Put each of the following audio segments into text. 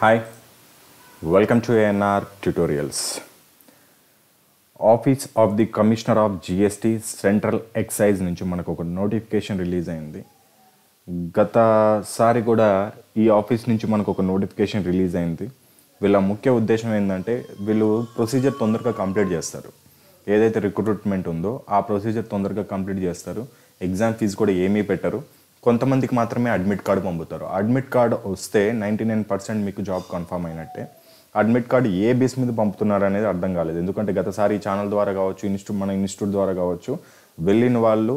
Hi welcome to ANR tutorials office of the commissioner of GST central excise నుంచి మనకు ఒక notification release అయింది. గతసారి కూడా ఈ ఆఫీస్ నుంచి మనకు ఒక నోటిఫికేషన్ రిలీజ్ అయింది. వీళ్ళ ముఖ్య ఉద్దేశం ఏంటంటే వీళ్ళు ప్రొసీజర్ తొందరగా కంప్లీట్ చేస్తారు. ఏదైతే రిక్రూట్మెంట్ ఉందో ఆ ప్రొసీజర్ తొందరగా కంప్లీట్ చేస్తారు. ఎగ్జామ్ ఫీజు కూడా ఏమీ పెట్టరు. కొంతమందికి మాత్రమే అడ్మిట్ కార్డు పంపుతారు. అడ్మిట్ కార్డు వస్తే నైంటీ నైన్ పర్సెంట్ మీకు జాబ్ కన్ఫర్మ్ అయినట్టే. అడ్మిట్ కార్డు ఏ బేస్ మీద పంపుతున్నారు అనేది అర్థం కాలేదు. ఎందుకంటే గతసారి ఛానల్ ద్వారా కావచ్చు ఇన్స్టిట్యూట్ మన ఇన్స్టిట్యూట్ ద్వారా కావచ్చు వెళ్ళిన వాళ్ళు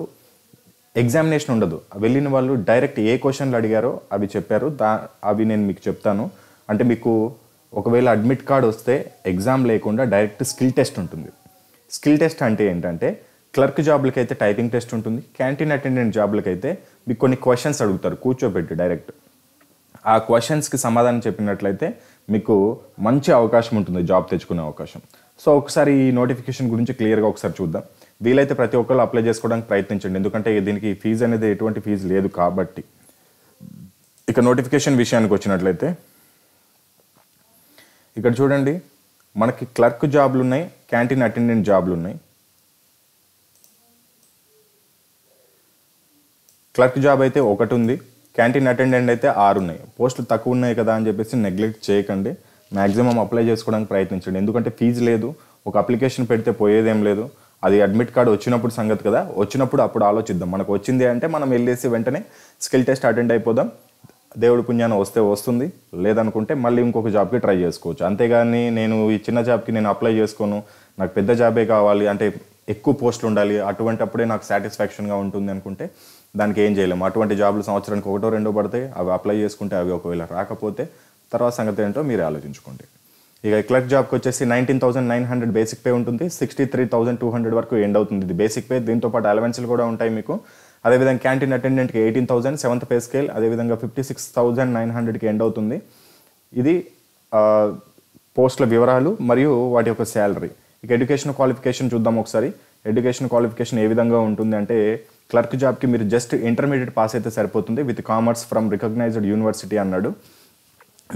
ఎగ్జామినేషన్ ఉండదు. వెళ్ళిన వాళ్ళు డైరెక్ట్ ఏ క్వశ్చన్లు అడిగారో అవి చెప్పారు. దా అవి నేను మీకు చెప్తాను. అంటే మీకు ఒకవేళ అడ్మిట్ కార్డ్ వస్తే ఎగ్జామ్ లేకుండా డైరెక్ట్ స్కిల్ టెస్ట్ ఉంటుంది. స్కిల్ టెస్ట్ అంటే ఏంటంటే క్లర్క్ జాబ్లకి అయితే టైపింగ్ టెస్ట్ ఉంటుంది క్యాంటీన్ అటెండెంట్ జాబ్లకి అయితే మీకు కొన్ని క్వశ్చన్స్ అడుగుతారు కూర్చోబెట్టి డైరెక్ట్. ఆ క్వశ్చన్స్కి సమాధానం చెప్పినట్లయితే మీకు మంచి అవకాశం ఉంటుంది జాబ్ తెచ్చుకునే అవకాశం. సో ఒకసారి ఈ నోటిఫికేషన్ గురించి క్లియర్గా ఒకసారి చూద్దాం. వీలైతే ప్రతి ఒక్కరు అప్లై చేసుకోవడానికి ప్రయత్నించండి ఎందుకంటే దీనికి ఫీజు అనేది ఎటువంటి ఫీజు లేదు కాబట్టి. ఇక నోటిఫికేషన్ విషయానికి వచ్చినట్లయితే ఇక్కడ చూడండి మనకి క్లర్క్ జాబ్లు ఉన్నాయి క్యాంటీన్ అటెండెంట్ జాబ్లు ఉన్నాయి క్లర్క్ జాబ్ అయితే ఒకటి ఉంది క్యాంటీన్ అటెండెంట్ అయితే ఆరు ఉన్నాయి పోస్టులు తక్కువ ఉన్నాయి కదా అని చెప్పేసి నెగ్లెక్ట్ చేయకండి. మ్యాక్సిమం అప్లై చేసుకోవడానికి ప్రయత్నించండి. ఎందుకంటే ఫీజు లేదు ఒక అప్లికేషన్ పెడితే పోయేదేం లేదు. అది అడ్మిట్ కార్డు వచ్చినప్పుడు సంగతి కదా వచ్చినప్పుడు అప్పుడు ఆలోచిద్దాం. మనకు వచ్చింది అంటే మనం వెళ్ళేసి వెంటనే స్కిల్ టెస్ట్ అటెండ్ అయిపోదాం. దేవుడి పుణ్యాన వస్తే వస్తుంది లేదనుకుంటే మళ్ళీ ఇంకొక జాబ్కి ట్రై చేసుకోవచ్చు. అంతేగాని నేను ఈ చిన్న జాబ్కి నేను అప్లై చేసుకోను నాకు పెద్ద జాబే కావాలి అంటే ఎక్కువ పోస్టులు ఉండాలి అటువంటి అప్పుడే నాకు సాటిస్ఫాక్షన్గా ఉంటుంది అనుకుంటే దానికి ఏం చేయలేము. అటువంటి జాబ్లు సంవత్సరానికి ఒకటో రెండో పడతాయి. అవి అప్లై చేసుకుంటే అవి ఒకవేళ రాకపోతే తర్వాత సంగతి ఏంటో మీరు ఆలోచించుకోండి. ఇక క్లర్క్ జాబ్కి వచ్చేసి nineteen thousand nine hundred basic pay ఉంటుంది. Sixty three thousand two hundred వరకు ఎండ్ అవుతుంది. ఇది బేసిక్ పే దీంతో పాటు అలవెన్స్లు కూడా ఉంటాయి మీకు. అదేవిధంగా canteen అటెండెంట్కి eighteen thousand seventh pay scale అదేవిధంగా ఫిఫ్టీ సిక్స్ థౌసండ్ నైన్ హండ్రెడ్కి ఎండ్ అవుతుంది. ఇది పోస్టుల వివరాలు మరియు వాటి యొక్క శాలరీ ఇక ఎడ్యుకేషన్ క్వాలిఫికేషన్ చూద్దాం ఒకసారి. ఎడ్యుకేషన్ క్వాలిఫికేషన్ ఏ విధంగా ఉంటుంది అంటే క్లర్క్ జాబ్కి మీరు జస్ట్ ఇంటర్మీడియట్ పాస్ అయితే సరిపోతుంది with commerce from recognised university అన్నాడు.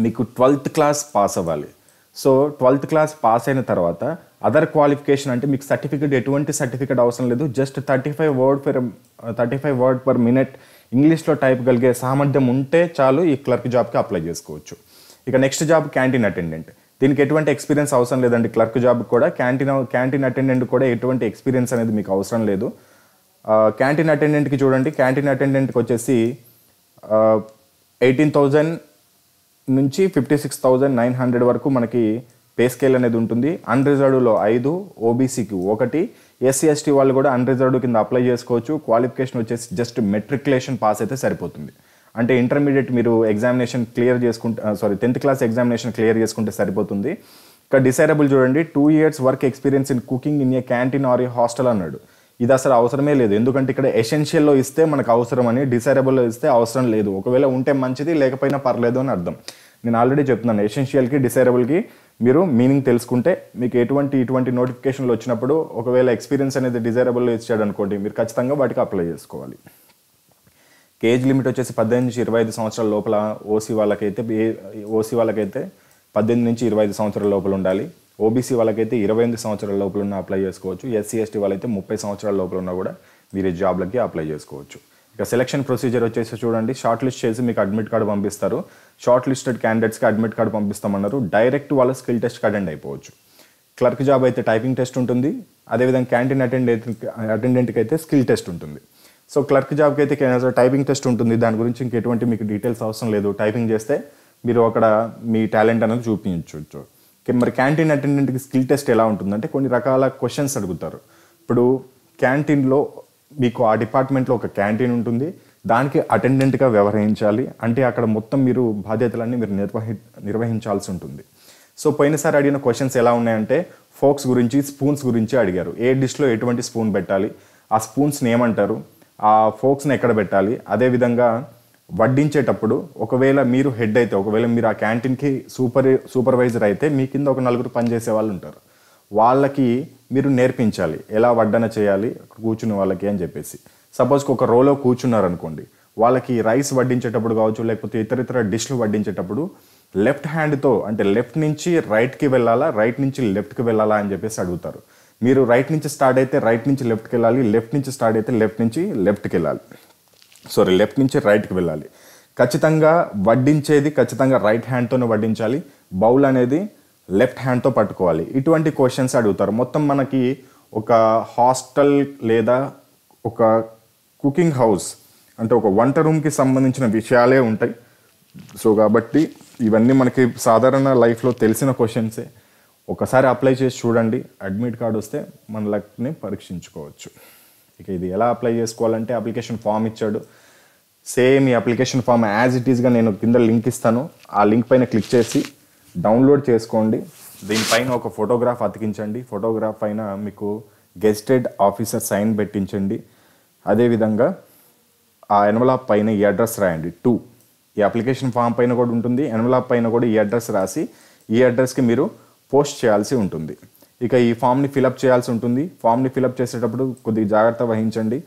మీకు ట్వెల్త్ క్లాస్ పాస్ అవ్వాలి. సో ట్వెల్త్ క్లాస్ పాస్ అయిన తర్వాత అదర్ క్వాలిఫికేషన్ అంటే మీకు సర్టిఫికేట్ ఎటువంటి సర్టిఫికేట్ అవసరం లేదు. Just thirty five word per thirty five word per minute ఇంగ్లీష్లో టైప్ కలిగే సామర్థ్యం ఉంటే చాలు ఈ క్లర్క్ జాబ్కి అప్లై చేసుకోవచ్చు. ఇక నెక్స్ట్ జాబ్ క్యాంటీన్ అటెండెంట్. దీనికి ఎటువంటి ఎక్స్పీరియన్స్ అవసరం లేదండి క్లర్క్ జాబ్ కూడా. క్యాంటీన్ క్యాంటీన్ అటెండెంట్ కూడా ఎటువంటి ఎక్స్పీరియన్స్ అనేది మీకు అవసరం లేదు. క్యాంటీన్ అటెండెంట్కి చూడండి. క్యాంటీన్ అటెండెంట్కి వచ్చేసి ఎయిటీన్ థౌజండ్ నుంచి fifty six thousand nine hundred వరకు మనకి పే స్కేల్ అనేది ఉంటుంది. అన్రిజర్వ్డ్లో ఐదు ఓబీసీకి ఒకటి. ఎస్సీ ఎస్టీ వాళ్ళు కూడా అన్రిజర్వ్డ్ కింద అప్లై చేసుకోవచ్చు. క్వాలిఫికేషన్ వచ్చేసి జస్ట్ మెట్రికులేషన్ పాస్ అయితే సరిపోతుంది. అంటే ఇంటర్మీడియట్ మీరు ఎగ్జామినేషన్ క్లియర్ చేసుకుంటే sorry tenth class examination clear చేసుకుంటే సరిపోతుంది. ఇక్కడ డిసైరబుల్ చూడండి. Two years work experience in cooking in a canteen or a hostel అన్నాడు. ఇది అసలు అవసరమే లేదు. ఎందుకంటే ఇక్కడ ఎసెన్షియల్లో ఇస్తే మనకు అవసరం అని డిసైరబుల్లో ఇస్తే అవసరం లేదు. ఒకవేళ ఉంటే మంచిది లేకపోయినా పర్లేదు అని అర్థం. నేను ఆల్రెడీ చెప్తున్నాను ఎసెన్షియల్కి డిసైరబుల్కి మీరు మీనింగ్ తెలుసుకుంటే మీకు ఎటువంటి ఇటువంటి నోటిఫికేషన్లు వచ్చినప్పుడు ఒకవేళ ఎక్స్పీరియన్స్ అనేది డిజైరబుల్లో ఇచ్చాడు అనుకోండి మీరు ఖచ్చితంగా వాటికి అప్లై చేసుకోవాలి. ఏజ్ లిమిట్ వచ్చేసి పద్దెనిమిది నుంచి ఇరవై ఐదు సంవత్సరాల లోపల ఓసీ వాళ్ళకైతే ఓసీ వాళ్ళకైతే పద్దెనిమిది నుంచి ఇరవై ఐదు సంవత్సరాల లోపల ఉండాలి. ఓబీసీ వాళ్ళకైతే ఇరవై ఎనిమిది సంవత్సరాల లోపల ఉన్న అప్లై చేసుకోవచ్చు ఎస్సీ ఎస్టీ వాళ్ళైతే ముప్పై సంవత్సరాల లోపల ఉన్నా కూడా మీరు ఈ జాబ్లకి అప్లై చేసుకోవచ్చు. ఇక సెలక్షన్ ప్రొసీజర్ వచ్చేసి చూడండి. షార్ట్ లిస్ట్ చేసి మీకు అడ్మిట్ కార్డు పంపిస్తారు. షార్ట్ లిస్టెడ్ క్యాండిడేట్స్కి అడ్మిట్ కార్డు పంపిస్తామన్నారు. డైరెక్ట్ వాళ్ళ స్కిల్ టెస్ట్కి అటెండ్ అయిపోవచ్చు. క్లర్క్ జాబ్ అయితే టైపింగ్ టెస్ట్ ఉంటుంది. అదేవిధంగా క్యాంటీన్ అటెండెంట్ అటెండెంట్కి అయితే స్కిల్ టెస్ట్ ఉంటుంది. సో క్లర్క్ జాబ్కి అయితే టైపింగ్ టెస్ట్ ఉంటుంది. దాని గురించి ఇంకెటువంటి మీకు డీటెయిల్స్ అవసరం లేదు. టైపింగ్ చేస్తే మీరు అక్కడ మీ టాలెంట్ అనేది చూపించవచ్చు మరి క్యాంటీన్ అటెండెంట్కి స్కిల్ టెస్ట్ ఎలా ఉంటుందంటే కొన్ని రకాల క్వశ్చన్స్ అడుగుతారు. ఇప్పుడు క్యాంటీన్లో మీకు ఆ డిపార్ట్మెంట్లో ఒక క్యాంటీన్ ఉంటుంది. దానికి అటెండెంట్గా వ్యవహరించాలి. అంటే అక్కడ మొత్తం మీరు బాధ్యతలన్నీ మీరు నిర్వహి నిర్వహించాల్సి ఉంటుంది. సో పోయినసారి అడిగిన క్వశ్చన్స్ ఎలా ఉన్నాయంటే ఫోక్స్ గురించి స్పూన్స్ గురించి అడిగారు. ఏ డిష్లో ఎటువంటి స్పూన్ పెట్టాలి? ఆ స్పూన్స్ని ఏమంటారు? ఆ ఫోక్స్ని ఎక్కడ పెట్టాలి? అదేవిధంగా వడ్డించేటప్పుడు ఒకవేళ మీరు హెడ్ అయితే ఒకవేళ మీరు ఆ క్యాంటీన్కి సూపర్ సూపర్వైజర్ అయితే మీ కింద ఒక నలుగురు పనిచేసే వాళ్ళు ఉంటారు. వాళ్ళకి మీరు నేర్పించాలి ఎలా వడ్డన చేయాలి కూర్చుని కూర్చున్న వాళ్ళకి అని చెప్పేసి. సపోజ్కి ఒక రోలో కూర్చున్నారు అనుకోండి వాళ్ళకి రైస్ వడ్డించేటప్పుడు కావచ్చు లేకపోతే ఇతర ఇతర డిష్లు వడ్డించేటప్పుడు లెఫ్ట్ హ్యాండ్తో అంటే లెఫ్ట్ నుంచి రైట్కి వెళ్ళాలా రైట్ నుంచి లెఫ్ట్కి వెళ్ళాలా అని చెప్పేసి అడుగుతారు. మీరు రైట్ నుంచి స్టార్ట్ అయితే రైట్ నుంచి లెఫ్ట్కి వెళ్ళాలి లెఫ్ట్ నుంచి స్టార్ట్ అయితే లెఫ్ట్ నుంచి లెఫ్ట్కి వెళ్ళాలి. సారీ లెఫ్ట్ నుంచి రైట్కి వెళ్ళాలి. ఖచ్చితంగా వడ్డించేది ఖచ్చితంగా రైట్ హ్యాండ్తోనే వడ్డించాలి. బౌల్ అనేది లెఫ్ట్ హ్యాండ్తో పట్టుకోవాలి. ఇటువంటి క్వశ్చన్స్ అడుగుతారు. మొత్తం మనకి ఒక హాస్టల్ లేదా ఒక కుకింగ్ హౌస్ అంటే ఒక వంట రూమ్కి సంబంధించిన విషయాలే ఉంటాయి. సో కాబట్టి ఇవన్నీ మనకి సాధారణ లైఫ్లో తెలిసిన క్వశ్చన్సే ఒకసారి అప్లై చేసి చూడండి. అడ్మిట్ కార్డ్ వస్తే మన లక్ని పరీక్షించుకోవచ్చు. ఇక ఇది ఎలా అప్లై చేసుకోవాలంటే అప్లికేషన్ ఫామ్ ఇచ్చాడు. సేమ్ ఈ అప్లికేషన్ ఫామ్ యాజ్ ఇట్ ఈస్గా నేను కింద లింక్ ఇస్తాను. ఆ లింక్ పైన క్లిక్ చేసి డౌన్లోడ్ చేసుకోండి. దీనిపైన ఒక ఫోటోగ్రాఫ్ అతికించండి. ఫోటోగ్రాఫ్ పైన మీకు గెస్టెడ్ ఆఫీసర్ సైన్ పెట్టించండి. అదేవిధంగా ఆ ఎన్వలాప్ పైన ఈ అడ్రస్ రాయండి. టూ ఈ అప్లికేషన్ ఫామ్ పైన కూడా ఉంటుంది. ఎన్వలాప్ పైన కూడా ఈ అడ్రస్ రాసి ఈ అడ్రస్కి మీరు పోస్ట్ చేయాల్సి ఉంటుంది. ఇక ఈ ఫామ్ని ఫిలప్ చేయాల్సి ఉంటుంది. ఫామ్ని ఫిలప్ చేసేటప్పుడు కొద్దిగా జాగ్రత్త వహించండి.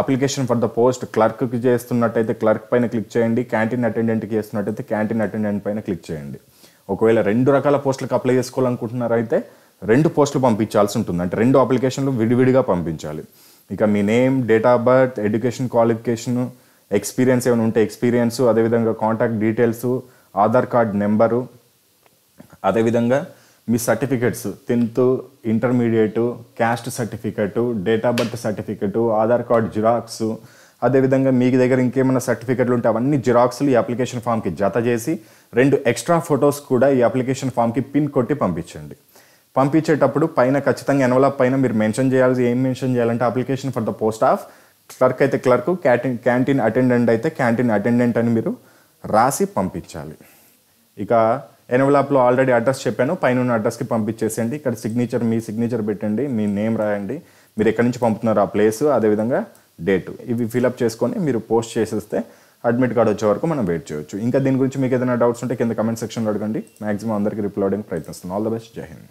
అప్లికేషన్ ఫర్ ద పోస్ట్ క్లర్క్కి చేస్తున్నట్టయితే క్లర్క్ పైన క్లిక్ చేయండి. క్యాంటీన్ అటెండెంట్కి చేస్తున్నట్టయితే క్యాంటీన్ అటెండెంట్ పైన క్లిక్ చేయండి. ఒకవేళ రెండు రకాల పోస్టులకు అప్లై చేసుకోవాలనుకుంటున్నారైతే రెండు పోస్టులు పంపించాల్సి ఉంటుంది. అంటే రెండు అప్లికేషన్లు విడివిడిగా పంపించాలి. ఇక మీ name date of birth education qualification experience ఏమైనా ఉంటే ఎక్స్పీరియన్స్ అదేవిధంగా contact details Aadhaar card number అదేవిధంగా మీ certificates tenth intermediate caste certificate date of birth certificate Aadhaar card xerox అదేవిధంగా మీ దగ్గర ఇంకేమైనా సర్టిఫికెట్లు ఉంటే అవన్నీ జిరాక్స్లు ఈ అప్లికేషన్ ఫామ్కి జత చేసి రెండు ఎక్స్ట్రా ఫొటోస్ కూడా ఈ అప్లికేషన్ ఫామ్కి పిన్ కొట్టి పంపించండి. పంపించేటప్పుడు పైన ఖచ్చితంగా ఎన్వలప్ పైన మీరు మెన్షన్ చేయాల్సి ఏం మెన్షన్ చేయాలంటే application for the post of clerk అయితే క్లర్క్ క్యాంటీన్ క్యాంటీన్ అటెండెంట్ అయితే క్యాంటీన్ అటెండెంట్ అని మీరు రాసి పంపించాలి. ఇక ఎన్వలాప్లో ఆల్రెడీ అడ్రస్ చెప్పాను. పైన ఉన్న అడ్రస్కి పంపించేసేయండి. ఇక్కడ సిగ్నేచర్ మీ సిగ్నేచర్ పెట్టండి మీ నేమ్ రాయండి. మీరు ఎక్కడి నుంచి పంపుతున్నారు ఆ ప్లేస్ అదేవిధంగా డేట్ ఇవి ఫిలప్ చేసుకొని మీరు పోస్ట్ చేసేస్తే అడ్మిట్ కార్డ్ వచ్చే వరకు మనం వెయిట్ చేయొచ్చు. ఇంకా దీని గురించి మీకు ఏదైనా డౌట్స్ ఉంటే కింద కమెంట్ సెక్షన్లో అడగండి. మాక్సిమం అందరికీ రిప్లై అవ్వడానికి ప్రయత్నిస్తున్నాను ఆల్ ద బెస్ట్ జై హింద్.